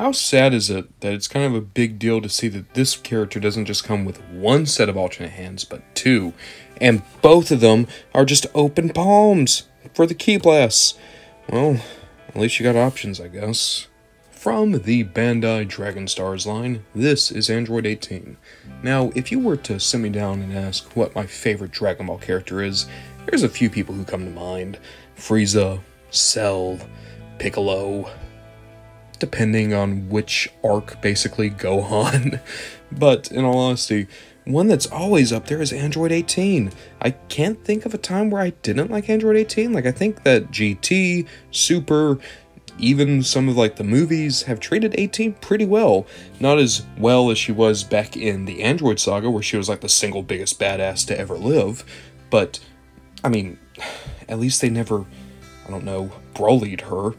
how sad is it that it's kind of a big deal to see that this character doesn't just come with one set of alternate hands, but two, and both of them are just open palms for the ki blasts. Well, at least you got options, I guess. From the Bandai Dragon Stars line, this is Android 18. Now, if you were to sit me down and ask what my favorite Dragon Ball character is, there's a few people who come to mind. Frieza, Cell, Piccolo, depending on which arc, basically, Gohan. but in all honesty, one that's always up there is Android 18. I can't think of a time where I didn't like Android 18. Like, I think that GT, Super, even some of like the movies have treated 18 pretty well. Not as well as she was back in the Android saga, where she was like the single biggest badass to ever live. But, I mean, at least they never, I don't know, Broly'd her.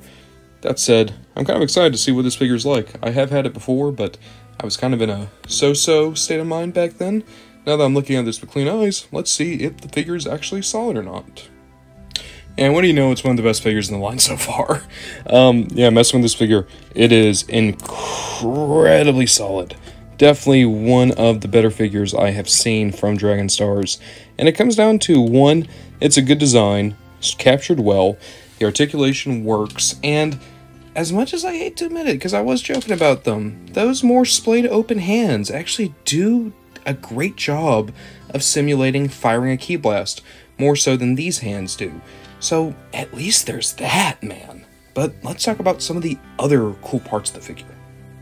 That said, I'm kind of excited to see what this figure's like. I have had it before, but I was kind of in a so-so state of mind back then. Now that I'm looking at this with clean eyes, let's see if the figure is actually solid or not. And what do you know, it's one of the best figures in the line so far. Um, yeah, messing with this figure, it is incredibly solid. Definitely one of the better figures I have seen from Dragon Stars. And it comes down to one, it's a good design, it's captured well, the articulation works, and as much as I hate to admit it, because I was joking about them, those more splayed open hands actually do a great job of simulating firing a ki blast, more so than these hands do. So at least there's that, man. But let's talk about some of the other cool parts of the figure.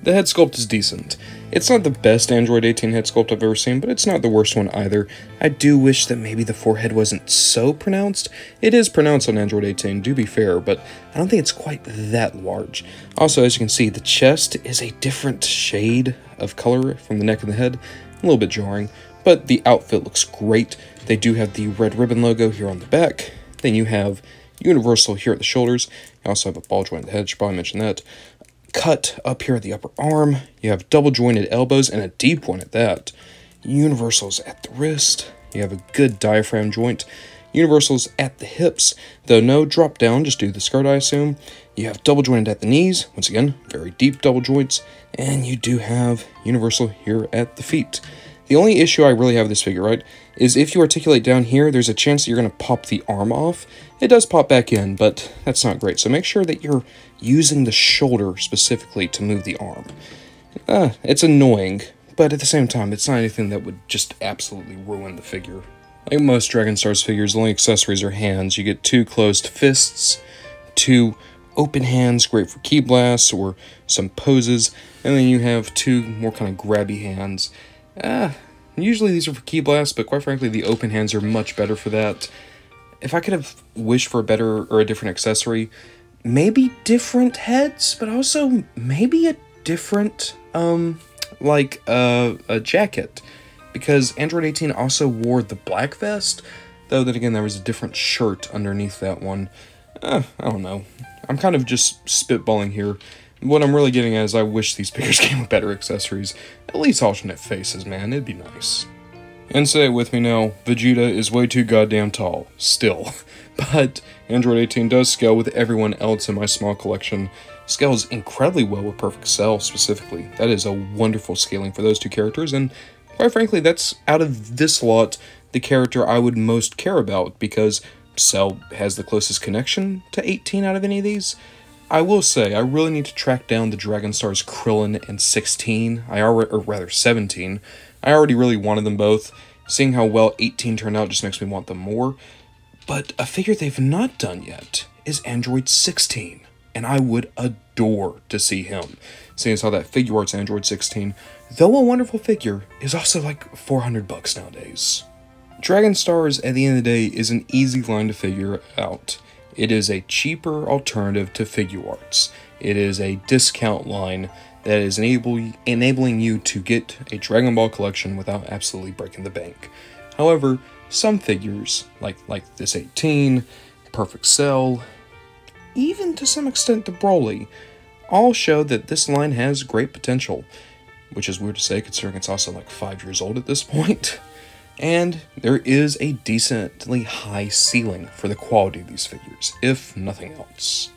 The head sculpt is decent. It's not the best Android 18 head sculpt I've ever seen, but it's not the worst one either. I do wish that maybe the forehead wasn't so pronounced. It is pronounced on Android 18, do be fair, but I don't think it's quite that large. Also, as you can see, the chest is a different shade of color from the neck and the head. A little bit jarring, but the outfit looks great. They do have the red ribbon logo here on the back. Then you have Universal here at the shoulders. You also have a ball joint the head, should probably mention that cut up here at the upper arm. You have double jointed elbows and a deep one at that. Universals at the wrist. You have a good diaphragm joint. Universals at the hips, though no drop down, just do the skirt, I assume. You have double jointed at the knees, once again, very deep double joints. And you do have universal here at the feet. The only issue I really have with this figure, right, is if you articulate down here, there's a chance that you're going to pop the arm off. It does pop back in, but that's not great. So make sure that you're using the shoulder specifically to move the arm. Uh, it's annoying, but at the same time, it's not anything that would just absolutely ruin the figure. Like most Dragon Stars figures, the only accessories are hands. You get two closed fists, two open hands, great for ki blasts or some poses, and then you have two more kind of grabby hands uh, usually these are for ki blasts, but quite frankly, the open hands are much better for that. If I could have wished for a better or a different accessory, maybe different heads, but also maybe a different, um, like, uh, a jacket. Because Android 18 also wore the black vest, though then again, there was a different shirt underneath that one. Uh, I don't know. I'm kind of just spitballing here. What I'm really getting at is I wish these figures came with better accessories. At least alternate faces, man. It'd be nice. And say it with me now, Vegeta is way too goddamn tall. Still. But Android 18 does scale with everyone else in my small collection. Scales incredibly well with Perfect Cell, specifically. That is a wonderful scaling for those two characters, and quite frankly, that's out of this lot the character I would most care about, because Cell has the closest connection to 18 out of any of these. I will say, I really need to track down the Dragon Stars Krillin and 16, I already, or rather 17. I already really wanted them both. Seeing how well 18 turned out just makes me want them more. But a figure they've not done yet is Android 16, and I would adore to see him. Seeing as how that Figuarts Android 16, though a wonderful figure, is also like 400 bucks nowadays. Dragon Stars, at the end of the day, is an easy line to figure out. It is a cheaper alternative to Figuarts. It is a discount line that is enable, enabling you to get a Dragon Ball collection without absolutely breaking the bank. However, some figures, like, like this 18, Perfect Cell, even to some extent the Broly, all show that this line has great potential, which is weird to say considering it's also like 5 years old at this point. And there is a decently high ceiling for the quality of these figures, if nothing else.